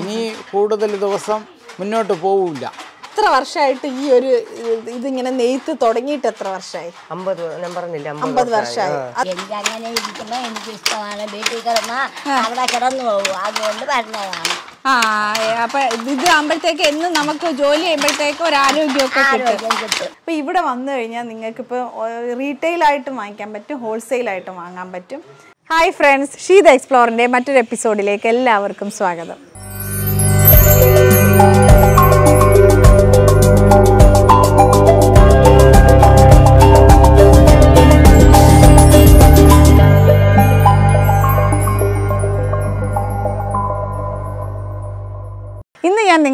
ഇനി കൂടുതൽ ദിവസം മുന്നോട്ട് പോവില്ല എത്ര വർഷമായിട്ട് ഈ ഒരു ഇതിങ്ങനെ നെയ്ത്ത് തുടങ്ങിയിട്ട് എത്ര വർഷമായി അമ്പത് ഞാൻ പറഞ്ഞില്ല അമ്പത് വർഷമായി എനിക്ക് അങ്ങനെ ഇരിക്കുമ്പോ എനിക്ക് ഇഷ്ടമാണ്. വീട്ടിൽ കിടന്നാ അവിടെ കിടന്നു പോകും അതുകൊണ്ട് വരുന്നതാണ് ആ അപ്പൊ ഇത് ആകുമ്പോഴത്തേക്ക് എന്ന് നമുക്ക് ജോലി ചെയ്യുമ്പോഴത്തേക്ക് ഒരു ആരോഗ്യമൊക്കെ കിട്ടും. ആരോഗ്യം കിട്ടും. അപ്പൊ ഇവിടെ വന്നു കഴിഞ്ഞാൽ നിങ്ങൾക്ക് ഇപ്പൊ റീറ്റെയിൽ ആയിട്ട് വാങ്ങിക്കാൻ പറ്റും ഹോൾസെയിൽ ആയിട്ട് വാങ്ങാൻ പറ്റും. ഹായ് ഫ്രണ്ട്സ് ഷീത എക്സ്പ്ലോറിന്റെ മറ്റൊരു എപ്പിസോഡിലേക്ക് എല്ലാവർക്കും സ്വാഗതം.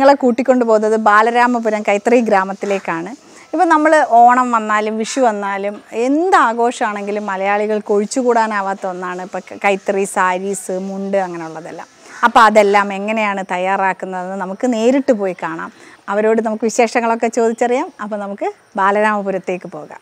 നിങ്ങളെ കൂട്ടിക്കൊണ്ടു പോകുന്നത് ബാലരാമപുരം കൈത്തറി ഗ്രാമത്തിലേക്കാണ്. ഇപ്പം നമ്മൾ ഓണം വന്നാലും വിഷു വന്നാലും എന്ത് ആഘോഷമാണെങ്കിലും മലയാളികൾക്ക് ഒഴിച്ചുകൂടാനാവാത്ത ഒന്നാണ് ഇപ്പം കൈത്തറി സാരീസ് മുണ്ട് അങ്ങനെയുള്ളതെല്ലാം. അപ്പോൾ അതെല്ലാം എങ്ങനെയാണ് തയ്യാറാക്കുന്നതെന്ന് നമുക്ക് നേരിട്ട് പോയി കാണാം. അവരോട് നമുക്ക് വിശേഷങ്ങളൊക്കെ ചോദിച്ചറിയാം. അപ്പോൾ നമുക്ക് ബാലരാമപുരത്തേക്ക് പോകാം.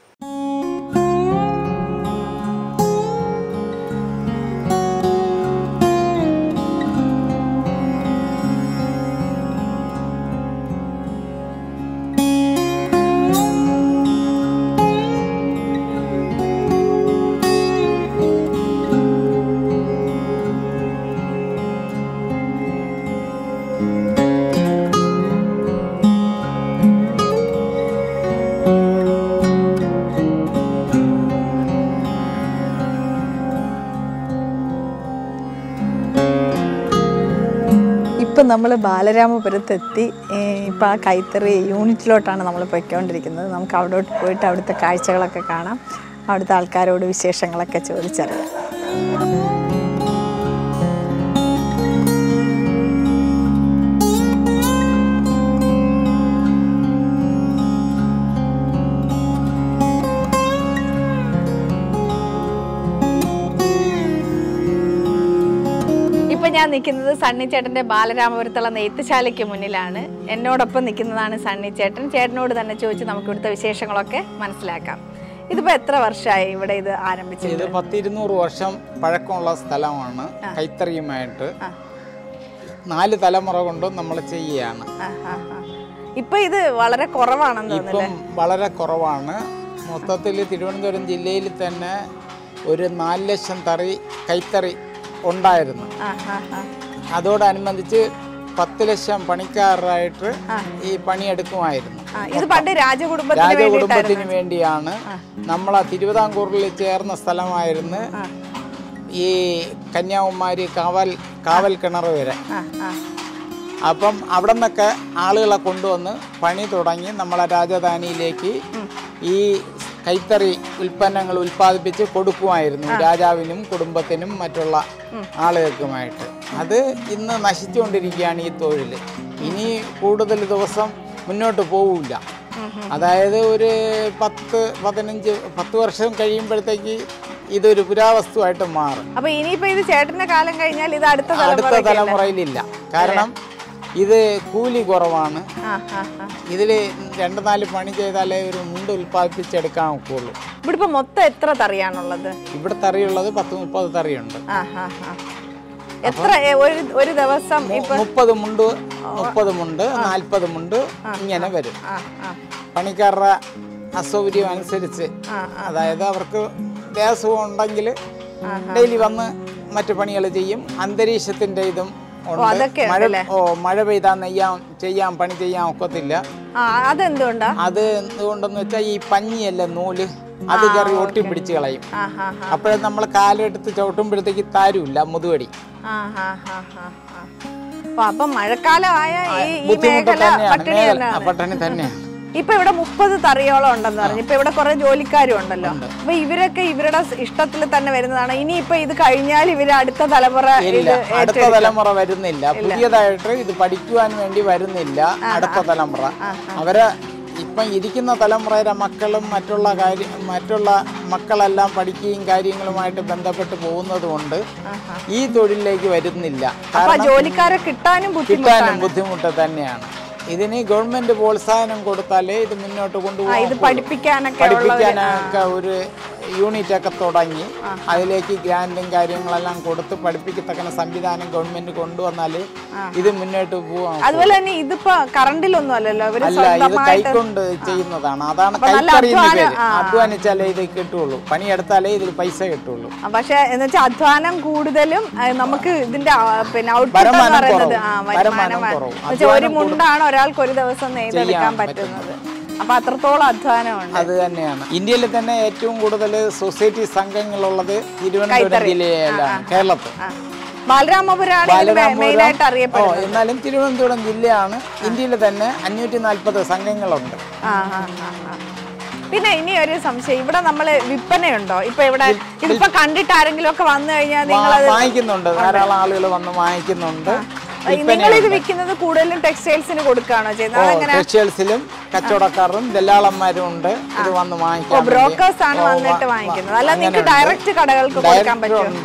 നമ്മൾ ബാലരാമപുരത്തെത്തി ഇപ്പം ആ കൈത്തറി യൂണിറ്റിലോട്ടാണ് നമ്മൾ പോയിക്കൊണ്ടിരിക്കുന്നത്. നമുക്ക് അവിടോട്ട് പോയിട്ട് അവിടുത്തെ കാഴ്ചകളൊക്കെ കാണാം. അവിടുത്തെ ആൾക്കാരോട് വിശേഷങ്ങളൊക്കെ ചോദിച്ചറിയാം. നിൽക്കുന്നത് സണ്ണി ചേട്ടന്റെ ബാലരാമപുരത്തുള്ള നെയ്ത്തുശാലയ്ക്ക് മുന്നിലാണ്. എന്നോടൊപ്പം നിൽക്കുന്നതാണ് സണ്ണി ചേട്ടൻ. ചേട്ടനോട് തന്നെ ചോദിച്ച് നമുക്ക് ഇവിടുത്തെ വിശേഷങ്ങളൊക്കെ മനസ്സിലാക്കാം. ഇതിപ്പോ എത്ര വർഷമായി ഇവിടെ ഇത് ആരംഭിച്ചത് ഇത് പത്തിരുന്നൂറ് വർഷം പഴക്കമുള്ള സ്ഥലമാണ്. കൈത്തറിയുമായിട്ട്. നാല് തലമുറ കൊണ്ടും നമ്മൾ ചെയ്യുകയാണ്. ഇപ്പൊ ഇത് വളരെ കുറവാണെന്ന് ഇപ്പം വളരെ കുറവാണ്. മൊത്തത്തിൽ തിരുവനന്തപുരം ജില്ലയിൽ തന്നെ ഒരു നാല് ലക്ഷം തറി കൈത്തറി ഉണ്ടായിരുന്നു. അതോടനുബന്ധിച്ച് പത്ത് ലക്ഷം പണിക്കാരായിട്ട് ഈ പണിയെടുക്കുമായിരുന്നു ഇത് പണ്ട് രാജകുടുംബത്തിന് നമ്മൾ വേണ്ടിയാണ് നമ്മളെ തിരുവിതാംകൂറിൽ ചേർന്ന സ്ഥലമായിരുന്നു ഈ കന്യാകുമാരി കാവൽ കാവൽ കിണർ വരെ. അപ്പം അവിടെ നിന്നൊക്കെ ആളുകളെ കൊണ്ടുവന്ന് പണി തുടങ്ങി നമ്മളെ രാജധാനിയിലേക്ക് ഈ കൈത്തറി ഉൽപ്പന്നങ്ങൾ ഉൽപ്പാദിപ്പിച്ച് കൊടുക്കുമായിരുന്നു രാജാവിനും കുടുംബത്തിനും മറ്റുള്ള ആളുകൾക്കുമായിട്ട്. അത് ഇന്ന് നശിച്ചുകൊണ്ടിരിക്കുകയാണ് ഈ തൊഴിൽ. ഇനി കൂടുതൽ ദിവസം മുന്നോട്ട് പോവില്ല അതായത് ഒരു പത്ത് പതിനഞ്ച് പത്ത് വർഷം കഴിയുമ്പോഴത്തേക്ക് ഇതൊരു പുരാവസ്തുവായിട്ട് മാറും. അപ്പൊ ഇനിയിപ്പോ ഇത് ചേട്ടന്റെ കാലം കഴിഞ്ഞാൽ ഇത് അടുത്ത അടുത്ത തലമുറ തലമുറയിലില്ല. കാരണം ഇത് കൂലി കുറവാണ്. ഇതിൽ രണ്ട് നാല് പണി ചെയ്താലേ ഒരു മുണ്ട് ഉൽപ്പാദിപ്പിച്ചെടുക്കാൻ ഒക്കുള്ളൂ. ഇവിടെ ഇപ്പൊ മൊത്തം എത്ര തറിയാണുള്ളത്? ഇവിടെ തറിയുള്ളത് പത്ത് മുപ്പത് തറിയുണ്ട്. എത്ര ഒരു ഒരു ദിവസം മുപ്പത് മുണ്ട് മുപ്പത് മുണ്ട് നാൽപ്പത് മുണ്ട് ഇങ്ങനെ വരും. പണിക്കാരുടെ അസൗകര്യം അനുസരിച്ച്. അതായത് അവർക്ക് ദേഹസുഖം ഉണ്ടെങ്കിൽ ഡെയിലി വന്ന് മറ്റു പണികൾ ചെയ്യും. അന്തരീക്ഷത്തിന്റെ ഇതും മഴ ഓ മഴ പെയ്താൽ നെയ്യാൻ ചെയ്യാൻ പണി ചെയ്യാൻ ഒക്കത്തില്ല. അതെന്തുകൊണ്ടാ? അത് എന്തുകൊണ്ടെന്ന് വെച്ചാൽ ഈ പഞ്ഞിയല്ല നൂൽ? അത് കയറി ഒട്ടി പിടിച്ച് കളയും. അപ്പോഴേ നമ്മൾ കാലെടുത്ത് ചവിട്ടുമ്പോഴത്തേക്ക് താരൂല്ല മുതുവടി. അപ്പൊ മഴക്കാലമായ പട്ടിണി തന്നെയാണ്. ഇപ്പൊ ഇവിടെ മുപ്പത് തറിയോളം ഉണ്ടെന്ന് പറഞ്ഞു. ഇപ്പൊ ഇവിടെ കുറെ ജോലിക്കാരും ഉണ്ടല്ലോ. അപ്പൊ ഇവരൊക്കെ ഇവരുടെ ഇഷ്ടത്തിൽ തന്നെ വരുന്നതാണ്. ഇനി ഇപ്പൊ ഇത് കഴിഞ്ഞാൽ ഇവർ അടുത്ത തലമുറ അടുത്ത തലമുറ വരുന്നില്ല. പുതിയതായിട്ട് ഇത് പഠിക്കുവാൻ വേണ്ടി വരുന്നില്ല. അടുത്ത തലമുറ. അവരെ ഇപ്പം ഇരിക്കുന്ന തലമുറയുടെ മക്കളും മറ്റുള്ള കാര്യം മറ്റുള്ള മക്കളെല്ലാം പഠിക്കുകയും കാര്യങ്ങളുമായിട്ട് ബന്ധപ്പെട്ട് പോകുന്നത് കൊണ്ട് ഈ തൊഴിലിലേക്ക് വരുന്നില്ല. ജോലിക്കാരെ കിട്ടാനും കിട്ടാനും ബുദ്ധിമുട്ട് തന്നെയാണ്. ഇതിന് ഗവൺമെന്റ് പ്രോത്സാഹനം കൊടുത്താലേ ഇത് മുന്നോട്ട് ഇത് പഠിപ്പിക്കാനൊക്കെ ഒരു യൂണിറ്റ് ഒക്കെ തുടങ്ങി അതിലേക്ക് ഗ്രാൻഡും കാര്യങ്ങളെല്ലാം കൊടുത്ത് പഠിപ്പിക്കത്തക്കന സംവിധാനം ഗവൺമെന്റ് കൊണ്ടുവന്നാൽ ഇത് മുന്നോട്ട് പോവാം അതുപോലെ തന്നെ ഇതിപ്പോ കറണ്ടിലൊന്നും അല്ലല്ലോ അല്ല ഇത് കൈക്കൊണ്ട് ചെയ്യുന്നതാണ്. അതാണ് പേര്. അധ്വാനിച്ചാലേ ഇത് കിട്ടുള്ളൂ. പണിയെടുത്താലേ ഇതിൽ പൈസ കിട്ടുള്ളൂ. പക്ഷെ എന്ന് വെച്ചാൽ അധ്വാനം കൂടുതലും നമുക്ക് ഇതിന്റെ പിന്നെ ഔട്ട്പുട്ട് ഒരു മുണ്ടാണ് ഒരാൾക്ക് ഒരു ദിവസം നെയ്തെടുക്കാൻ പറ്റുന്നത്. അപ്പൊ അത്രത്തോളം അധ്വാനമാണ് അത് തന്നെയാണ്. ഇന്ത്യയിൽ തന്നെ ഏറ്റവും കൂടുതൽ സൊസൈറ്റി സംഘങ്ങളുള്ളത് തിരുവനന്തപുരം ജില്ലയിലാണ് കേരളത്തിൽ. എന്നാലും തിരുവനന്തപുരം ജില്ലയാണ് ഇന്ത്യയിൽ തന്നെ അഞ്ഞൂറ്റി നാൽപ്പത് സംഘങ്ങളുണ്ട്. പിന്നെ ഇനി ഒരു സംശയം. ഇവിടെ നമ്മൾ വിൽപ്പനയുണ്ടോ? ഇപ്പൊ ഇവിടെ ഇതിപ്പോ കണ്ടിട്ട് ആരെങ്കിലും ഒക്കെ വന്നു കഴിഞ്ഞാൽ നിങ്ങൾ വാങ്ങിക്കുന്നുണ്ട്. ധാരാളം ആളുകൾ വന്ന് വാങ്ങിക്കുന്നുണ്ട്. നിങ്ങൾ ഇത് വിൽക്കുന്നത് കൂടുതലും ടെക്സ്റ്റൈൽസിന് കൊടുക്കുകയാണോ ചെയ്യുന്നത്? ടെക്സ്റ്റൈൽസിലും കച്ചവടക്കാരും ദല്ലാളന്മാരും ഉണ്ട്. ഇത് വന്ന് വാങ്ങിക്കാം. ബ്രോക്കേഴ്സ് ആണ് വന്നിട്ട് വാങ്ങിക്കുന്നത്. അല്ല നിങ്ങൾക്ക് ഡയറക്റ്റ് കടകൾക്ക് കൊടുക്കാൻ പറ്റും.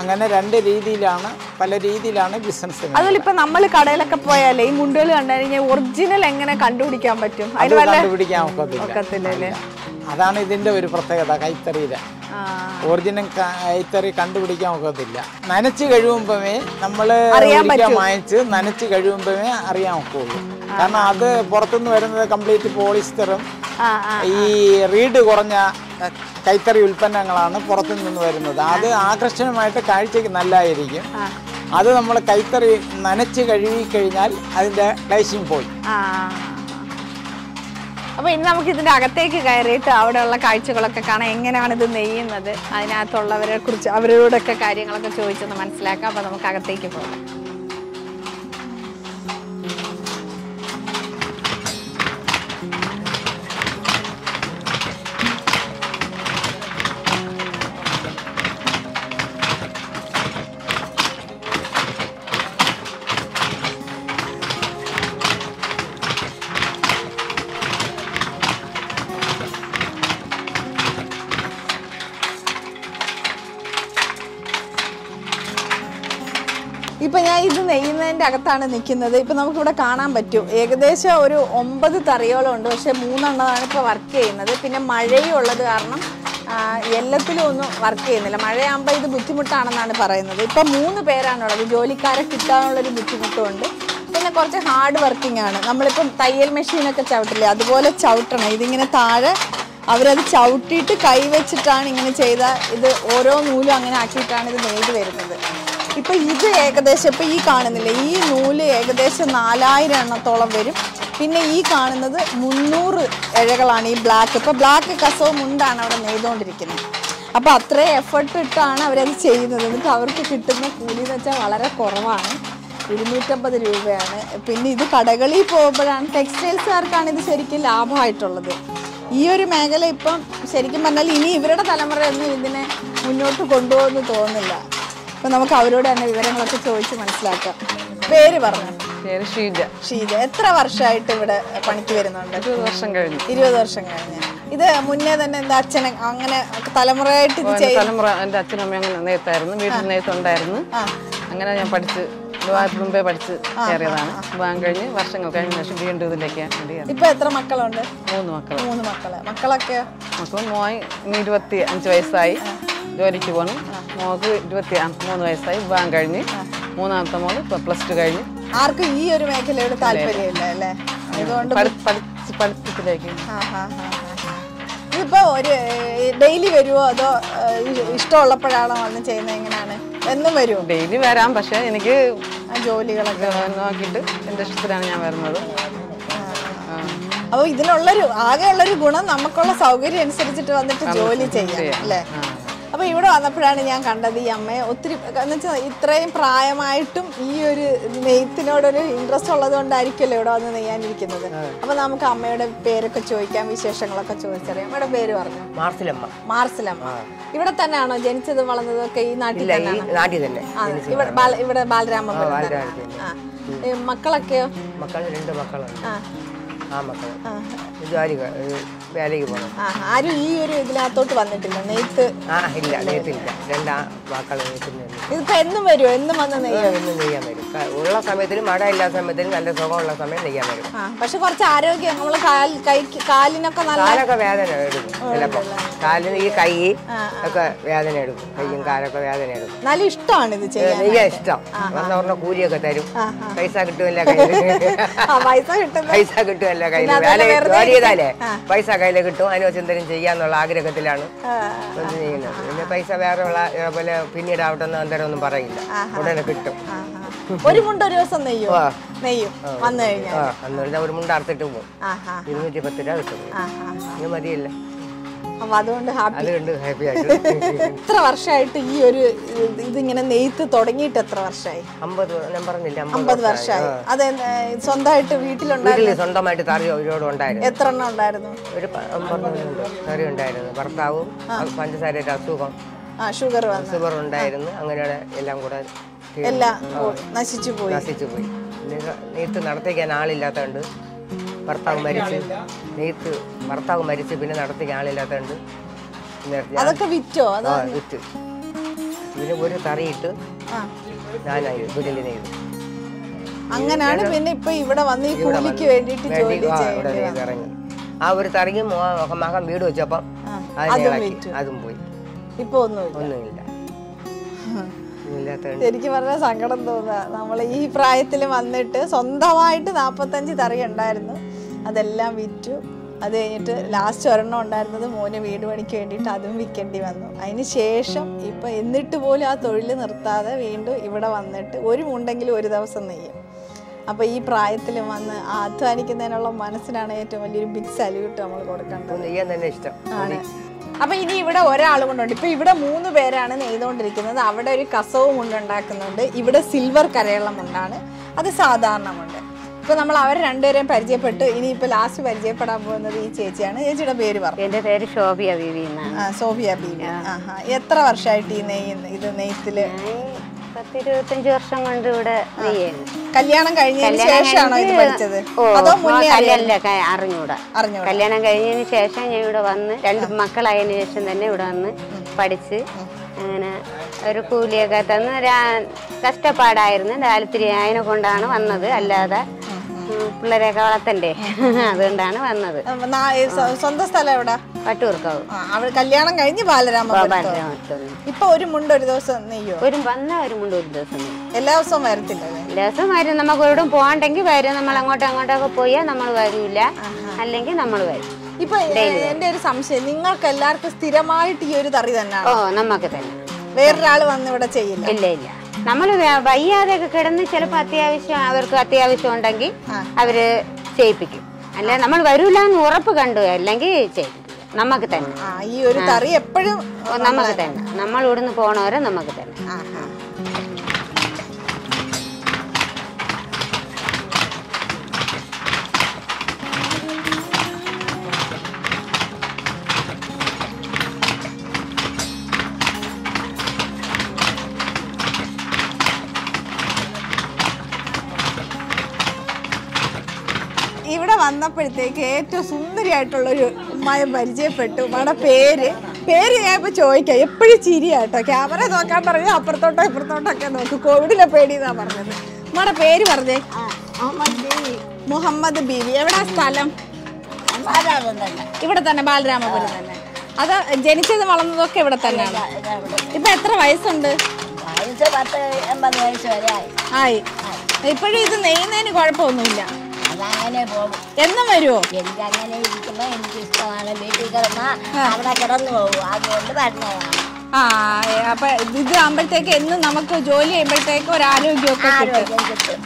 അങ്ങനെ രണ്ട് രീതിയിലാണ് പല രീതിയിലാണ് ബിസിനസ് അതിലിപ്പോ നമ്മൾ കടയിലൊക്കെ പോയാലേ ഈ മുണ്ടുകൾ കണ്ടു കഴിഞ്ഞാൽ ഒറിജിനൽ എങ്ങനെ കണ്ടുപിടിക്കാൻ പറ്റും? അത് അതിന് കണ്ടുപിടിക്കാൻ ഒക്കത്തില്ല. അതാണ് ഇതിന്റെ ഒരു പ്രത്യേകത കൈത്തറിയിലെ ആ. ഒറിജിനൽ കൈത്തറി കണ്ടുപിടിക്കാൻ ഒക്കത്തില്ല. നനച്ച് കഴിയുമ്പോഴേ നമ്മൾ വാങ്ങിച്ച് നനച്ച് കഴിയുമ്പോഴേ അറിയാൻ ഒക്കുള്ളൂ കാരണം അത് പുറത്തുനിന്ന് വരുന്നത് കംപ്ലീറ്റ് പോളിസ്റ്ററും ഈ റീഡ് കുറഞ്ഞ കൈത്തറി ഉൽപ്പന്നങ്ങളാണ് പുറത്തു നിന്ന് വരുന്നത്. അത് ആകർഷണമായിട്ട് കാഴ്ചക്ക് നല്ലതായിരിക്കും അത് നമ്മൾ കൈത്തറി നനച്ച് കഴുകി കഴിഞ്ഞാൽ അതിന്റെ ക്ലേശം പോയി. ആ അപ്പൊ ഇന്ന് നമുക്ക് ഇതിന്റെ അകത്തേക്ക് കയറിയിട്ട് അവിടെയുള്ള കാഴ്ചകളൊക്കെ കാണാം. എങ്ങനെയാണ് ഇത് നെയ്യുന്നത്? അതിനകത്തുള്ളവരെ കുറിച്ച് അവരോടൊക്കെ കാര്യങ്ങളൊക്കെ ചോദിച്ചൊന്ന് മനസ്സിലാക്കാം. അപ്പോൾ നമുക്ക് അകത്തേക്ക് പോകാം. ഇത് നെയ്യുന്നതിന്റെ അകത്താണ് നിൽക്കുന്നത്. ഇപ്പം നമുക്കിവിടെ കാണാൻ പറ്റും. ഏകദേശം ഒരു ഒമ്പത് തറിയോളം ഉണ്ട്. പക്ഷേ മൂന്നെണ്ണതാണ് ഇപ്പോൾ വർക്ക് ചെയ്യുന്നത്. പിന്നെ മഴയും ഉള്ളത് കാരണം എല്ലാത്തിലും ഒന്നും വർക്ക് ചെയ്യുന്നില്ല. മഴയാകുമ്പോൾ ഇത് ബുദ്ധിമുട്ടാണെന്നാണ് പറയുന്നത്. ഇപ്പം മൂന്ന് പേരാണുള്ളത്. ജോലിക്കാരെ കിട്ടാനുള്ളൊരു ബുദ്ധിമുട്ടുമുണ്ട് പിന്നെ കുറച്ച് ഹാർഡ് വർക്കിംഗ് ആണ്. നമ്മളിപ്പം തയ്യൽ മെഷീനൊക്കെ ചവിട്ടില്ലേ? അതുപോലെ ചവിട്ടണം. ഇതിങ്ങനെ താഴെ അവരത് ചവിട്ടിയിട്ട് കൈവച്ചിട്ടാണ് ഇങ്ങനെ ചെയ്ത ഇത് ഓരോ നൂലും അങ്ങനെ ആക്കിയിട്ടാണ് ഇത് നെയ്ത് വരുന്നത്. ഇപ്പൊ ഇത് ഏകദേശം ഇപ്പം ഈ കാണുന്നില്ലേ ഈ നൂൽ ഏകദേശം നാലായിരം എണ്ണത്തോളം വരും. പിന്നെ ഈ കാണുന്നത് മുന്നൂറ് ഇഴകളാണ് ഈ ബ്ലാക്ക് ഇപ്പം ബ്ലാക്ക് കസവ് മുണ്ടാണ് അവിടെ നെയ്തുകൊണ്ടിരിക്കുന്നത് അപ്പോൾ അത്രയും എഫർട്ട് ഇട്ടാണ് അവരത് ചെയ്യുന്നത്. എന്നിട്ട് അവർക്ക് കിട്ടുന്ന കൂലി എന്ന് വെച്ചാൽ വളരെ കുറവാണ്. ഇരുന്നൂറ്റമ്പത് രൂപയാണ്. പിന്നെ ഇത് കടകളിൽ പോകുമ്പോഴാണ്. ടെക്സ്റ്റൈൽസുകാർക്കാണ് ഇത് ശരിക്കും ലാഭമായിട്ടുള്ളത്. ഈ ഒരു മേഖല ഇപ്പം ശരിക്കും പറഞ്ഞാൽ ഇനി ഇവരുടെ തലമുറയൊന്നും ഇതിനെ മുന്നോട്ട് കൊണ്ടുപോകുമെന്ന് തോന്നുന്നില്ല. അപ്പം നമുക്ക് അവരോട് തന്നെ വിവരങ്ങളൊക്കെ ചോദിച്ച് മനസ്സിലാക്കാം. പേര് പറഞ്ഞു? പേര് ഷീജ. ഷീജ എത്ര വർഷമായിട്ട് ഇവിടെ പണിക്ക് വരുന്നുണ്ട്? ഇരുപത് വർഷം കഴിഞ്ഞു. ഇരുപത് വർഷം കഴിഞ്ഞു. ഇത് മുന്നേ തന്നെ എന്താ അച്ഛനെ അങ്ങനെ തലമുറയായിട്ട് ഇത് ചെയ്യും തലമുറ എന്റെ അച്ഛനമ്മ അങ്ങനെ നെയ്ത്തായിരുന്നു വീട്ടിൽ നെയ്ത്തുണ്ടായിരുന്നു അങ്ങനെ ഞാൻ പഠിച്ച് മുമ്പേ പഠിച്ച് കയറിയതാണ്. വിവാഹം കഴിഞ്ഞ് വർഷങ്ങൾ കഴിഞ്ഞ ശേഷം വീണ്ടും ഇതിലേക്ക് ഇപ്പൊ എത്ര മക്കളുണ്ട്? മൂന്ന് മക്കൾ മൂന്ന് മക്കൾ. മക്കളൊക്കെ? മക്കൾ മോൻ ഇരുപത്തി അഞ്ച് വയസ്സായി ജോലിക്ക് പോകണം മോൾക്ക് ഇരുപത്തി മൂന്ന് വയസ്സായി. വിവാഹം കഴിഞ്ഞ്. മൂന്നാമത്തെ മോൾ ഇപ്പൊ പ്ലസ് ടു കഴിഞ്ഞ്. ആർക്കും ഈ ഒരു മേഖലയോട് താല്പര്യമില്ല അല്ലേ? അതുകൊണ്ട് പഠിത്തത്തിലേക്ക്. ഇതിപ്പോ ഒരു ഡെയിലി വരുമോ അതോ ഇഷ്ടമുള്ളപ്പോഴാണോ വന്ന് ചെയ്യുന്നത്? എങ്ങനെയാണ്? എന്നും വരുമോ ഡെയിലി വരാം. പക്ഷെ എനിക്ക് ജോലികളൊക്കെ നോക്കിയിട്ട് എന്റെ ഇഷ്ടത്തിലാണ് ഞാൻ വരുന്നത്. അപ്പോൾ ഇതിനുള്ളൊരു ആകെയുള്ളൊരു ഗുണം നമുക്കുള്ള സൗകര്യം അനുസരിച്ചിട്ട് വന്നിട്ട് ജോലി ചെയ്യാം. അല്ലേ? അപ്പൊ ഇവിടെ വന്നപ്പോഴാണ് ഞാൻ കണ്ടത് ഈ അമ്മയെ. ഒത്തിരി എന്ന് വെച്ചാൽ ഇത്രയും പ്രായമായിട്ടും ഈ ഒരു നെയ്ത്തിനോടൊരു ഇൻട്രസ്റ്റ് ഉള്ളത് കൊണ്ടായിരിക്കുമല്ലോ ഇവിടെ വന്ന് നെയ്യാനിരിക്കുന്നത്. അപ്പോൾ നമുക്ക് അമ്മയുടെ പേരൊക്കെ ചോദിക്കാം വിശേഷങ്ങളൊക്കെ ചോദിച്ചറിയാം. അമ്മയുടെ പേര് പറഞ്ഞു? മാർസിലമ്മ. മാർസിലമ്മ. ഇവിടെ തന്നെയാണോ ജനിച്ചത് വളർന്നതൊക്കെ ഈ നാട്ടിൽ നാട്ടിൽ തന്നെ ഇവിടെ ബാല- ഇവിടെ ബാലരാമപുരം ബാലരാമപുരം ആ. ഈ മക്കളൊക്കെയോ? മക്കൾ രണ്ട് മക്കളാണ്. ആ. മക്കൾ ജോലി വേലയ്ക്ക് പോകണം ആരും ഈ ഒരു ഇതിനകത്തോട്ട് വന്നിട്ടില്ല. നെയ്ത്ത്. ആ ഇല്ല നെയ്ത്തില്ല. രണ്ടാ മക്കൾ നെയ്ത്തിന് ഇതിപ്പോ എന്നും വരുമോ എന്നും വന്ന് നെയ്യോ? എന്നും നെയ്യാൻ വരും. ഉള്ള സമയത്തിനും മഴ ഇല്ലാത്ത സമയത്തിനും നല്ല സുഖമുള്ള സമയം നെയ്യാൻ വരും. പക്ഷെ കുറച്ച് ആരോഗ്യം നമ്മൾ കാലിനൊക്കെ കാലൊക്കെ വേദന എടുക്കും ചിലപ്പോ. കാലിന് ഈ കൈ ഒക്കെ വേദന എടുക്കും. കൈയും കാലൊക്കെ വേദന എടുക്കും. നല്ല ഇഷ്ടമാണ് ഇത് ചെയ്യാൻ ഇഷ്ടം. വന്ന പറഞ്ഞ കൂലിയൊക്കെ തരും. പൈസ കിട്ടുമല്ല കയ്യിൽ പൈസ കിട്ടുമല്ല കയ്യിൽ വേല ജോലി ചെയ്താലേ പൈസ കയ്യിൽ കിട്ടും അതിനെ വെച്ച് എന്തെങ്കിലും ചെയ്യാന്നുള്ള ആഗ്രഹത്തിലാണ് ചെയ്യുന്നത്. പിന്നെ പൈസ വേറെ ഉള്ള പോലെ പിന്നീട് ആവട്ടെ എന്ന് അന്നേരം ഒന്നും പറയില്ല. ഉടനെ കിട്ടും. ഒരു മുണ്ട് ഒരു ദിവസം നെയ്യോ. നെയ്യും വന്നു കഴിഞ്ഞാൽ ഒരു മുണ്ട് അറുത്തിട്ട് പോകും. ഇരുന്നൂറ്റി പത്ത് രൂപ കിട്ടും. മതിയല്ല? അപ്പൊ അതുകൊണ്ട് ഹാപ്പി എത്ര വർഷമായിട്ട് ഈ ഒരു ഇത് ഇതിങ്ങനെ നെയ്ത്ത് തുടങ്ങിയിട്ട് എത്ര വർഷമായി അമ്പത് വർഷമായി അത് സ്വന്തമായിട്ട് വീട്ടിലുണ്ടായിരുന്നു സ്വന്തമായിട്ട് തറി ഒരുപാട് ഉണ്ടായിരുന്നു. എത്ര എണ്ണം ഉണ്ടായിരുന്നു? ഒരു കറി ഉണ്ടായിരുന്നു. ഭർത്താവും പഞ്ചസാരയുടെ അസുഖം. ആ ഷുഗർ ഷുഗർ ഉണ്ടായിരുന്നു. അങ്ങനെയുള്ള എല്ലാം കൂടെ. എല്ലാം നശിച്ചു പോയി. നശിച്ചു പോയി. നെയ്ത്ത് നടത്തിക്കാൻ ആളില്ലാത്തതുകൊണ്ട് ഭർത്താവ് മരിച്ച്. നെയ്ത്ത് ഭർത്താവ് മരിച്ച് പിന്നെ നടത്തിക്കാൻ ആളില്ലാത്തതുണ്ട് അതൊക്കെ വിറ്റോ? വിറ്റ്. പിന്നെ ഒരു തറിയിട്ട് ഞാനായി വീട്ടിൽ നെയ്ത് അങ്ങനെയാണ് പിന്നെ ഇപ്പൊ ഇവിടെ വന്ന് ഈ കൂലിക്ക് വേണ്ടിയിട്ട്. ഇറങ്ങി. ആ ഒരു തറിയും മകൻ വീട് വെച്ചപ്പം അതും പോയി. ഇപ്പൊ ഒന്നുമില്ല. ശരിക്കും പറഞ്ഞാൽ സങ്കടം തോന്നുക നമ്മൾ ഈ പ്രായത്തിൽ വന്നിട്ട് സ്വന്തമായിട്ട് നാപ്പത്തഞ്ച് തറി ഉണ്ടായിരുന്നു. അതെല്ലാം വിറ്റു. അത് കഴിഞ്ഞിട്ട് ലാസ്റ്റ് ഒരെണ്ണം ഉണ്ടായിരുന്നത് മോന് വീട് പണിക്ക് വേണ്ടിയിട്ട് അതും വിൽക്കേണ്ടി വന്നു. അതിന് ശേഷം ഇപ്പം എന്നിട്ട് പോലും ആ തൊഴിൽ നിർത്താതെ വീണ്ടും ഇവിടെ വന്നിട്ട് ഒരു മുണ്ടെങ്കിലും ഒരു ദിവസം നെയ്യും. അപ്പോൾ ഈ പ്രായത്തിൽ വന്ന് അധ്വാനിക്കുന്നതിനുള്ള മനസ്സിനാണ് ഏറ്റവും വലിയൊരു ബിഗ് സല്യൂട്ട് നമ്മൾ കൊടുക്കേണ്ടത്. നെയ്യാൻ തന്നെ ഇഷ്ടം. ആണ്. അപ്പൊ ഇനി ഇവിടെ ഒരാൾ കൊണ്ടുണ്ട് ഇപ്പൊ ഇവിടെ മൂന്ന് പേരാണ് നെയ്തുകൊണ്ടിരിക്കുന്നത് അവിടെ ഒരു കസവ് മുണ്ട് ഉണ്ടാക്കുന്നുണ്ട്. ഇവിടെ സിൽവർ കരയുള്ള മുണ്ടാണ്. അത് സാധാരണ മുണ്ട്. ഇപ്പൊ നമ്മൾ അവർ രണ്ടുപേരെയും പരിചയപ്പെട്ടു. ഇനി ഇപ്പൊ ലാസ്റ്റ് പരിചയപ്പെടാൻ പോകുന്നത് ഈ ചേച്ചിയാണ്. ചേച്ചിയുടെ പേര് പറഞ്ഞു എന്റെ പേര് ശോഭിയ ബീവി ശോഭിയ ബീവി. എത്ര വർഷമായിട്ട് ഈ നെയ്യ് ഇത് നെയ്ത്തിൽ? വർഷം കൊണ്ട് ഇവിടെ കല്യാണം കഴിഞ്ഞതിന് ശേഷമാണോ ഇത് പഠിച്ചത്? അതോ മുന്നേ അല്ല അറിഞ്ഞൂടാ. കല്യാണം കഴിഞ്ഞതിന് ശേഷം ഞാൻ ഇവിടെ വന്ന് രണ്ട് മക്കളായതിനു ശേഷം തന്നെ ഇവിടെ വന്ന് പഠിച്ച് അങ്ങനെ ഒരു കൂലിയൊക്കെ തന്ന് കഷ്ടപ്പാടായിരുന്നു. ദാരിദ്ര്യം അതിനെ കൊണ്ടാണ് വന്നത്. അല്ലാതെ പിള്ളേരെയൊക്കെ വളർത്തണ്ടേ? അതുകൊണ്ടാണ് വന്നത്. സ്വന്തം സ്ഥലം എവിടാ? പട്ടൂർക്കാവ് അവിടെ കല്യാണം കഴിഞ്ഞ് ബാലരാമ. ഇപ്പൊ ഒരു മുണ്ട് ഒരു ദിവസം നെയ്യോ? ഒരു വന്ന ഒരു മുണ്ട് ഒരു ദിവസം എല്ലാ ദിവസവും വരത്തില്ല എല്ലാ ദിവസവും വരും. നമുക്ക് എവിടും പോകണ്ടെങ്കിൽ വരും. നമ്മൾ അങ്ങോട്ടും അങ്ങോട്ടൊക്കെ പോയാൽ നമ്മൾ വരില്ല അല്ലെങ്കിൽ നമ്മൾ വരും. ഇപ്പൊ എന്റെ ഒരു സംശയം. നിങ്ങൾക്ക് എല്ലാവർക്കും സ്ഥിരമായിട്ട് ഈ ഒരു തറി തന്നെ ഓ നമുക്ക് തന്നെ. വേറൊരാൾ വന്ന് ഇവിടെ ചെയ്യില്ല. ഇല്ല ഇല്ല. നമ്മൾ വയ്യാതെയൊക്കെ കിടന്ന് ചിലപ്പോൾ അത്യാവശ്യം അവർക്ക് അത്യാവശ്യം ഉണ്ടെങ്കിൽ അവർ ചെയ്യിപ്പിക്കും. അല്ല നമ്മൾ വരൂല എന്ന് ഉറപ്പ് കണ്ടു അല്ലെങ്കിൽ ചെയ്യിപ്പിക്കും. നമുക്ക് തന്നെ. ഈ ഒരു കറി എപ്പോഴും നമുക്ക് തന്നെ. നമ്മൾ ഇവിടുന്ന് പോണവരെ നമുക്ക് തന്നെ. വന്നപ്പോഴത്തേക്ക് ഏറ്റവും സുന്ദരിയായിട്ടുള്ളൊരു ഒരു ഉമ്മായ പരിചയപ്പെട്ടു. ഉമ്മയുടെ പേര്. പേര് ഞാൻ ഇപ്പോൾ ചോദിക്കാം. എപ്പോഴും ചിരിയാട്ടോ. ക്യാമറ നോക്കാൻ പറഞ്ഞു അപ്പുറത്തോട്ടോ ഇപ്പുറത്തോട്ടൊക്കെ നോക്കും. കോവിഡിലെ പേടിയെന്നാ പറഞ്ഞത്. ഉമ്മയുടെ പേര് പറഞ്ഞേ. മുഹമ്മദ് ബീവി. എവിടെ സ്ഥലം? ഇവിടെ തന്നെ ബാലരാമപുരം തന്നെ. അത് ജനിച്ചത് വളർന്നതൊക്കെ ഇവിടെ തന്നെയാണ്. ഇപ്പൊ എത്ര വയസ്സുണ്ട്? ആയി. ഇപ്പോഴും ഇത് നെയ്യുന്നതിന് കുഴപ്പമൊന്നുമില്ല. അതങ്ങനെ പോകും. എന്നും വരുമോ എനിക്ക് അങ്ങനെ ഇരിക്കുമ്പോ എനിക്ക് ഇഷ്ടമാണ് വീട്ടിൽ കിടന്നാ അവിടെ കിടന്നു പോകും അതുകൊണ്ട് പറഞ്ഞതാണ്. ആ അപ്പൊ ഇത് ആകുമ്പോഴത്തേക്ക് എന്നും നമുക്ക് ജോലി ചെയ്യുമ്പോഴത്തേക്ക് ഒരു ആരോഗ്യമൊക്കെ കിട്ടും.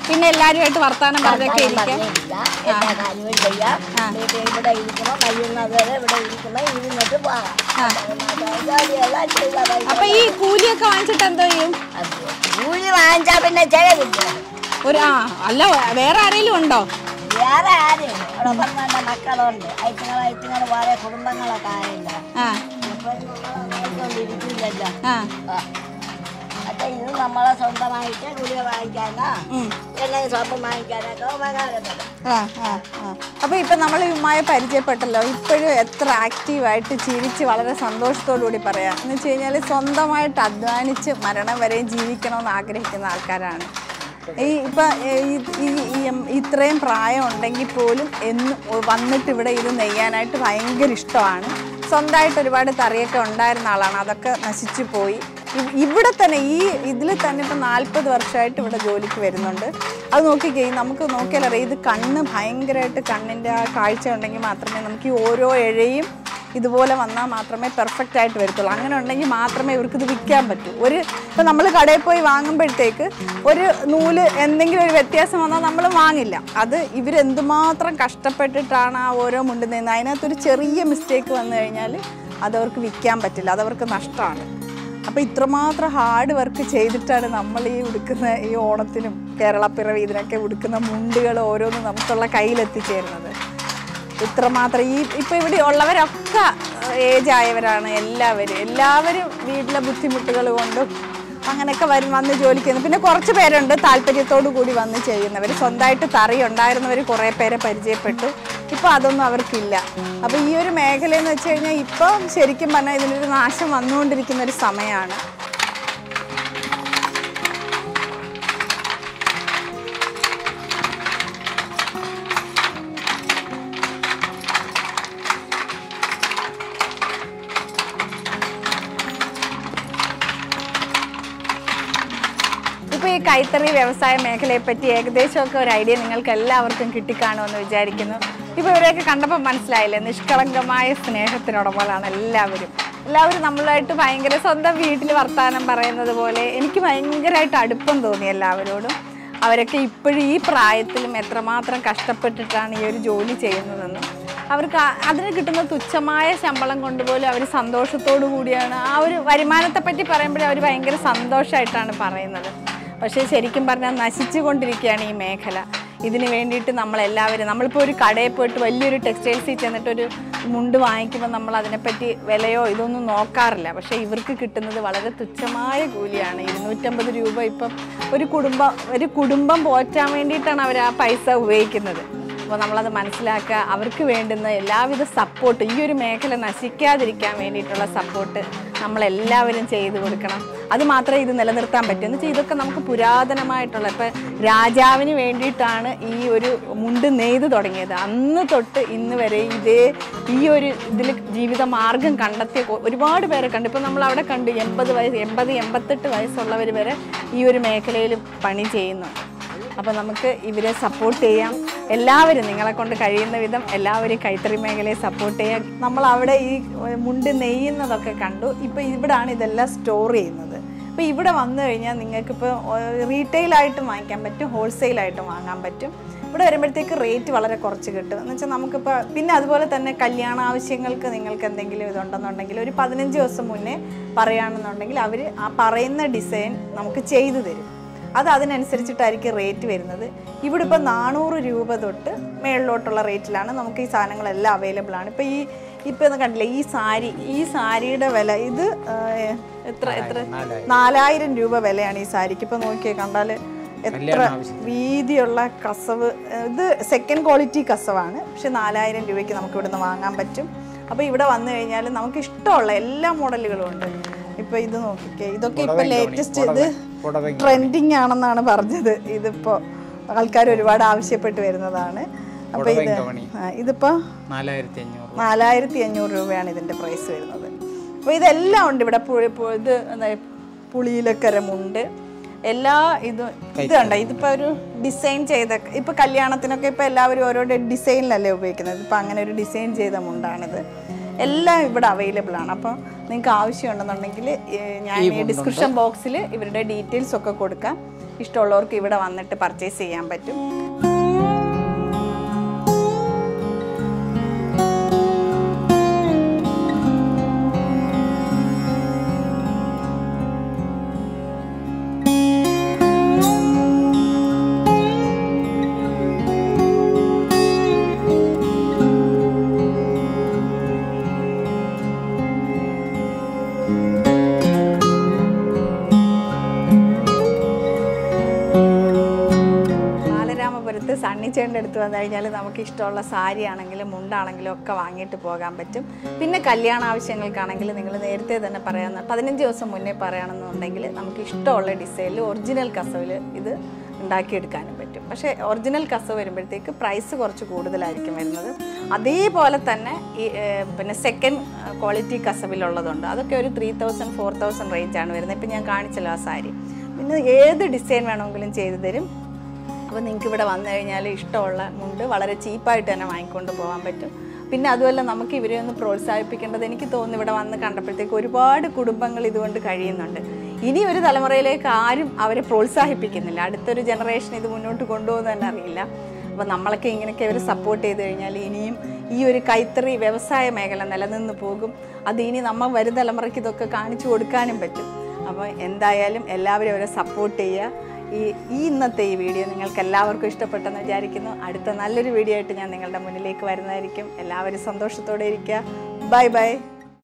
പിന്നെ എല്ലാരും എല്ലാരുമായിട്ട് വർത്താനം പറഞ്ഞൊക്കെ ഇരിക്കാം. അപ്പൊ ഈ കൂലിയൊക്കെ വാങ്ങിച്ചിട്ട് എന്തോ ചെയ്യും? കൂലി വാങ്ങിച്ചാ പിന്നെ ചെലവില്ല ഒരു ആ അല്ല വേറെ ആരെങ്കിലും ഉണ്ടോ? വേറെ ആരും അവിടെ പറഞ്ഞ മക്കളുണ്ട്. ഐറ്റങ്ങൾ ഐറ്റങ്ങൾ വേറെ കുടുംബങ്ങളൊക്കെ ആയില്ല ആ. ആ. ഇത് നമ്മളെ സ്വന്തമായിട്ട് ഗുളിക വാങ്ങിക്കാനോ എണ്ണയും സോപ്പും വാങ്ങിക്കാനൊക്കെ ഉപകാരപ്പെടും. അപ്പൊ ഇപ്പം നമ്മൾ ഉമ്മായ പരിചയപ്പെട്ടല്ലോ. ഇപ്പോഴും എത്ര ആക്റ്റീവായിട്ട് ചിരിച്ച് വളരെ സന്തോഷത്തോടുകൂടി പറയാം. എന്ന് വെച്ച് കഴിഞ്ഞാൽ സ്വന്തമായിട്ട് അധ്വാനിച്ച് മരണം വരെയും ജീവിക്കണമെന്ന് ആഗ്രഹിക്കുന്ന ആൾക്കാരാണ്. ഈ ഇപ്പം ഇത്രയും പ്രായം ഉണ്ടെങ്കിൽ പോലും എന്ന് വന്നിട്ട് ഇവിടെ ഇത് നെയ്യാനായിട്ട് ഭയങ്കര ഇഷ്ടമാണ്. സ്വന്തമായിട്ട് ഒരുപാട് തറിയൊക്കെ ഉണ്ടായിരുന്ന ആളാണ്. അതൊക്കെ നശിച്ചു പോയി. ഇവിടെ തന്നെ ഈ ഇതിൽ തന്നെ ഇപ്പം നാൽപ്പത് വർഷമായിട്ട് ഇവിടെ ജോലിക്ക് വരുന്നുണ്ട്. അത് നോക്കിക്കേ നമുക്ക് നോക്കിയാലറിയാം ഇത് കണ്ണ് ഭയങ്കരമായിട്ട് കണ്ണിന്റെ ആ കാഴ്ച ഉണ്ടെങ്കിൽ മാത്രമേ നമുക്ക് ഈ ഓരോ ഇഴയും ഇതുപോലെ വന്നാൽ മാത്രമേ പെർഫെക്റ്റ് ആയിട്ട് വരത്തുള്ളൂ. അങ്ങനെ ഉണ്ടെങ്കിൽ മാത്രമേ ഇവർക്ക് ഇത് വിൽക്കാൻ പറ്റൂ. ഒരു ഇപ്പം നമ്മൾ കടയിൽ പോയി വാങ്ങുമ്പോഴത്തേക്ക് ഒരു നൂൽ എന്തെങ്കിലും ഒരു വ്യത്യാസം വന്നാൽ നമ്മൾ വാങ്ങില്ല. അത് ഇവരെന്തുമാത്രം കഷ്ടപ്പെട്ടിട്ടാണ് ആ ഓരോ മുണ്ട് നിന്ന് അതിനകത്തൊരു ചെറിയ മിസ്റ്റേക്ക് വന്നു കഴിഞ്ഞാൽ അതവർക്ക് വിൽക്കാൻ പറ്റില്ല. അതവർക്ക് നഷ്ടമാണ്. അപ്പോൾ ഇത്രമാത്രം ഹാർഡ് വർക്ക് ചെയ്തിട്ടാണ് നമ്മൾ ഈ ഉടുക്കുന്ന ഈ ഓണത്തിനും കേരളപ്പിറവി ഇതിനൊക്കെ ഉടുക്കുന്ന മുണ്ടുകൾ ഓരോന്നും നമുക്കുള്ള കയ്യിലെത്തിച്ചേരുന്നത്. ഇത്രമാത്രം ഈ ഇപ്പൊ ഇവിടെ ഉള്ളവരൊക്കെ ഏജ് ആയവരാണ് എല്ലാവരും. എല്ലാവരും വീട്ടിലെ ബുദ്ധിമുട്ടുകൾ കൊണ്ടും അങ്ങനെയൊക്കെ വരും വന്ന് ജോലിക്ക് പിന്നെ കുറച്ച് പേരുണ്ട് താല്പര്യത്തോടു കൂടി വന്ന് ചെയ്യുന്നവർ സ്വന്തമായിട്ട് തറി ഉണ്ടായിരുന്നവർ കുറേ പേരെ പരിചയപ്പെട്ടു. ഇപ്പോൾ അതൊന്നും അവർക്കില്ല. അപ്പോൾ ഈ ഒരു മേഖലയെന്ന് വെച്ച് കഴിഞ്ഞാൽ ഇപ്പം ശരിക്കും പറഞ്ഞാൽ ഇതിനൊരു നാശം വന്നുകൊണ്ടിരിക്കുന്ന ഒരു സമയമാണ് ഈ കൈത്തറി വ്യവസായ മേഖലയെ പറ്റി ഏകദേശമൊക്കെ ഒരു ഐഡിയ നിങ്ങൾക്ക് എല്ലാവർക്കും കിട്ടിക്കാണുമെന്ന് വിചാരിക്കുന്നു. ഇപ്പോൾ ഇവരെയൊക്കെ കണ്ടപ്പോൾ മനസ്സിലായില്ലേ? നിഷ്കളങ്കമായ സ്നേഹത്തിനുടമകളാണ് എല്ലാവരും. എല്ലാവരും നമ്മളായിട്ട് ഭയങ്കര സ്വന്തം വീട്ടിൽ വർത്തമാനം പറയുന്നത് പോലെ എനിക്ക് ഭയങ്കരമായിട്ട് അടുപ്പം തോന്നി എല്ലാവരോടും. അവരൊക്കെ ഇപ്പോഴും ഈ പ്രായത്തിലും എത്രമാത്രം കഷ്ടപ്പെട്ടിട്ടാണ് ഈ ഒരു ജോലി ചെയ്യുന്നതെന്ന്. അവർക്ക് അതിന് കിട്ടുന്ന തുച്ഛമായ ശമ്പളം കൊണ്ടുപോലും അവർ സന്തോഷത്തോടു കൂടിയാണ് ആ ഒരു വരുമാനത്തെപ്പറ്റി പറയുമ്പോഴേ അവർ ഭയങ്കര സന്തോഷമായിട്ടാണ് പറയുന്നത്. പക്ഷേ ശരിക്കും പറഞ്ഞാൽ നശിച്ചുകൊണ്ടിരിക്കുകയാണ് ഈ മേഖല. ഇതിന് വേണ്ടിയിട്ട് നമ്മളെല്ലാവരും നമ്മളിപ്പോൾ ഒരു കടയിൽ പോയിട്ട് വലിയൊരു ടെക്സ്റ്റൈൽസിൽ ചെന്നിട്ടൊരു മുണ്ട് വാങ്ങിക്കുമ്പോൾ നമ്മൾ അതിനെപ്പറ്റി വിലയോ ഇതൊന്നും നോക്കാറില്ല. പക്ഷേ ഇവർക്ക് കിട്ടുന്നത് വളരെ തുച്ഛമായ കൂലിയാണ്. ഇരുന്നൂറ്റമ്പത് രൂപ ഇപ്പം ഒരു കുടുംബം ഒരു കുടുംബം പോറ്റാൻ വേണ്ടിയിട്ടാണ് അവർ ആ പൈസ ഉപയോഗിക്കുന്നത്. അപ്പോൾ നമ്മളത് മനസ്സിലാക്കുക. അവർക്ക് വേണ്ടുന്ന എല്ലാവിധ സപ്പോർട്ട് ഈ ഒരു മേഖല നശിക്കാതിരിക്കാൻ വേണ്ടിയിട്ടുള്ള സപ്പോർട്ട് നമ്മളെല്ലാവരും ചെയ്തു കൊടുക്കണം. അത് മാത്രമേ ഇത് നിലനിർത്താൻ പറ്റൂ. എന്ന് വെച്ചാൽ ഇതൊക്കെ നമുക്ക് പുരാതനമായിട്ടുള്ള ഇപ്പം രാജാവിന് വേണ്ടിയിട്ടാണ് ഈ ഒരു മുണ്ട് നെയ്ത് തുടങ്ങിയത്. അന്ന് തൊട്ട് ഇന്ന് വരെ ഇതേ ഈ ഒരു ഇതിൽ ജീവിത മാർഗം കണ്ടെത്തിയ ഒരുപാട് പേരെ കണ്ടു. ഇപ്പം നമ്മൾ അവിടെ കണ്ടു എൺപത് വയസ്സ് എൺപത് എൺപത്തെട്ട് വയസ്സുള്ളവർ വരെ ഈ ഒരു മേഖലയിൽ പണി ചെയ്യുന്നു. അപ്പോൾ നമുക്ക് ഇവരെ സപ്പോർട്ട് ചെയ്യാം. എല്ലാവരും നിങ്ങളെ കൊണ്ട് കഴിയുന്ന വിധം എല്ലാവരും കൈത്തറി മേഖലയെ സപ്പോർട്ട് ചെയ്യുക നമ്മൾ അവിടെ ഈ മുണ്ട് നെയ്യുന്നതൊക്കെ കണ്ടു. ഇപ്പോൾ ഇവിടാണ് ഇതെല്ലാം സ്റ്റോർ ചെയ്യുന്നത്. അപ്പോൾ ഇവിടെ വന്നു കഴിഞ്ഞാൽ നിങ്ങൾക്കിപ്പോൾ റീറ്റെയിലായിട്ടും വാങ്ങിക്കാൻ പറ്റും ഹോൾസെയിലായിട്ടും വാങ്ങാൻ പറ്റും. ഇവിടെ വരുമ്പോഴത്തേക്ക് റേറ്റ് വളരെ കുറച്ച് കിട്ടും. എന്ന് വെച്ചാൽ നമുക്കിപ്പോൾ പിന്നെ അതുപോലെ തന്നെ കല്യാണ ആവശ്യങ്ങൾക്ക് നിങ്ങൾക്ക് എന്തെങ്കിലും ഇതുണ്ടെന്നുണ്ടെങ്കിൽ ഒരു പതിനഞ്ച് ദിവസം മുന്നേ പറയുകയാണെന്നുണ്ടെങ്കിൽ അവർ ആ പറയുന്ന ഡിസൈൻ നമുക്ക് ചെയ്തു തരും. അത് അതിനനുസരിച്ചിട്ടായിരിക്കും റേറ്റ് വരുന്നത്. ഇവിടെ ഇപ്പോൾ നാനൂറ് രൂപ തൊട്ട് മേളിലോട്ടുള്ള റേറ്റിലാണ് നമുക്ക് ഈ സാധനങ്ങളെല്ലാം അവൈലബിൾ ആണ്. ഇപ്പോൾ ഈ ഒന്ന് കണ്ടില്ലേ ഈ സാരി ഈ സാരിയുടെ വില ഇത് എത്ര എത്ര? നാലായിരം. രൂപ വിലയാണ് ഈ സാരിക്ക്. ഇപ്പോൾ നോക്കിയേ കണ്ടാൽ എത്ര വീതിയുള്ള കസവ്. ഇത് സെക്കൻഡ് ക്വാളിറ്റി കസവാണ്. പക്ഷെ നാലായിരം രൂപയ്ക്ക് നമുക്ക് ഇവിടുന്ന് വാങ്ങാൻ പറ്റും. അപ്പോൾ ഇവിടെ വന്നു കഴിഞ്ഞാൽ നമുക്ക് ഇഷ്ടമുള്ള എല്ലാ മോഡലുകളും ഉണ്ട്. ഇപ്പോൾ ഇത് നോക്കിക്കേ. ഇതൊക്കെ ഇപ്പൊ ലേറ്റസ്റ്റ് ഇത് ട്രെൻഡിങ് ആണെന്നാണ് പറഞ്ഞത്. ഇതിപ്പോ ആൾക്കാർ ഒരുപാട് ആവശ്യപ്പെട്ട് വരുന്നതാണ്. അപ്പൊ ഇത് ഇതിപ്പോ നാലായിരത്തി അഞ്ഞൂറ് നാലായിരത്തി അഞ്ഞൂറ് രൂപയാണ് ഇതിന്റെ പ്രൈസ് വരുന്നത്. അപ്പൊ ഇതെല്ലാം ഉണ്ട് ഇവിടെ ഇത് പുളിയിലക്കരമുണ്ട് എല്ലാ ഇതും ഇത് കണ്ട? ഇതിപ്പോൾ ഒരു ഡിസൈൻ ചെയ്ത ഇപ്പോൾ കല്യാണത്തിനൊക്കെ ഇപ്പോൾ എല്ലാവരും ഓരോ ഡിസൈനിലല്ലേ ഉപയോഗിക്കുന്നത്? ഇപ്പോൾ അങ്ങനെ ഒരു ഡിസൈൻ ചെയ്ത മുണ്ടാണിത്. എല്ലാം ഇവിടെ അവൈലബിൾ ആണ്. അപ്പോൾ നിങ്ങൾക്ക് ആവശ്യമുണ്ടെന്നുണ്ടെങ്കിൽ ഉണ്ടെന്നുണ്ടെങ്കിൽ ഞാൻ ഈ ഡിസ്ക്രിപ്ഷൻ ബോക്സിൽ ഇവരുടെ ഡീറ്റെയിൽസ് ഒക്കെ കൊടുക്കാം. ഇഷ്ടമുള്ളവർക്ക് ഇവിടെ വന്നിട്ട് പർച്ചേസ് ചെയ്യാൻ പറ്റും. സണ്ണിച്ചേന്റെ അടുത്ത് വന്നു കഴിഞ്ഞാൽ നമുക്ക് ഇഷ്ടമുള്ള സാരി ആണെങ്കിലും മുണ്ടാണെങ്കിലും ഒക്കെ വാങ്ങിയിട്ട് പോകാൻ പറ്റും. പിന്നെ കല്യാണ ആവശ്യങ്ങൾക്കാണെങ്കിൽ നിങ്ങൾ നേരത്തെ തന്നെ പറയാമെന്ന് പതിനഞ്ച് ദിവസം മുന്നേ പറയുകയാണെന്നുണ്ടെങ്കിൽ നമുക്ക് ഇഷ്ടമുള്ള ഡിസൈനിൽ ഒറിജിനൽ കസവിൽ ഇത് ഉണ്ടാക്കിയെടുക്കാനും പറ്റും. പക്ഷേ ഒറിജിനൽ കസവ് വരുമ്പോഴത്തേക്ക് പ്രൈസ് കുറച്ച് കൂടുതലായിരിക്കും വരുന്നത്. അതേപോലെ തന്നെ ഈ പിന്നെ സെക്കൻഡ് ക്വാളിറ്റി കസവിലുള്ളതുണ്ട്. അതൊക്കെ ഒരു ത്രീ തൗസൻഡ് ഫോർ തൗസൻഡ് റേഞ്ചാണ് വരുന്നത്. ഇപ്പം ഞാൻ കാണിച്ചല്ലോ ആ സാരി. പിന്നെ ഏത് ഡിസൈൻ വേണമെങ്കിലും ചെയ്തു തരും. അപ്പോൾ നിങ്ങൾക്ക് ഇവിടെ വന്നു കഴിഞ്ഞാൽ ഇഷ്ടമുള്ള മുണ്ട് വളരെ ചീപ്പായിട്ട് തന്നെ വാങ്ങിക്കൊണ്ട് പോകാൻ പറ്റും. പിന്നെ അതുമല്ല നമുക്ക് ഇവരെ ഒന്ന് പ്രോത്സാഹിപ്പിക്കേണ്ടത് എനിക്ക് തോന്നുന്നു ഇവിടെ വന്ന് കണ്ടപ്പോഴത്തേക്ക് ഒരുപാട് കുടുംബങ്ങൾ ഇതുകൊണ്ട് കഴിയുന്നുണ്ട്. ഇനി ഒരു തലമുറയിലേക്ക് ആരും അവരെ പ്രോത്സാഹിപ്പിക്കുന്നില്ല. അടുത്തൊരു ജനറേഷൻ ഇത് മുന്നോട്ട് കൊണ്ടുപോകുന്ന തന്നെ അറിയില്ല. അപ്പോൾ നമ്മളൊക്കെ ഇങ്ങനെയൊക്കെ അവർ സപ്പോർട്ട് ചെയ്ത് കഴിഞ്ഞാൽ ഇനിയും ഈ ഒരു കൈത്തറി വ്യവസായ മേഖല നിലനിന്ന് പോകും. അത് ഇനി നമ്മൾ വരും തലമുറയ്ക്ക് ഇതൊക്കെ കാണിച്ചു കൊടുക്കാനും പറ്റും. അപ്പോൾ എന്തായാലും എല്ലാവരും അവരെ സപ്പോർട്ട് ചെയ്യുക. ഈ ഈ ഇന്നത്തെ ഈ വീഡിയോ നിങ്ങൾക്ക് എല്ലാവർക്കും ഇഷ്ടപ്പെട്ടെന്ന് വിചാരിക്കുന്നു. അടുത്ത നല്ലൊരു വീഡിയോ ആയിട്ട് ഞാൻ നിങ്ങളുടെ മുന്നിലേക്ക് വരുന്നതായിരിക്കും. എല്ലാവരും സന്തോഷത്തോടെ ഇരിക്കുക. Bye bye.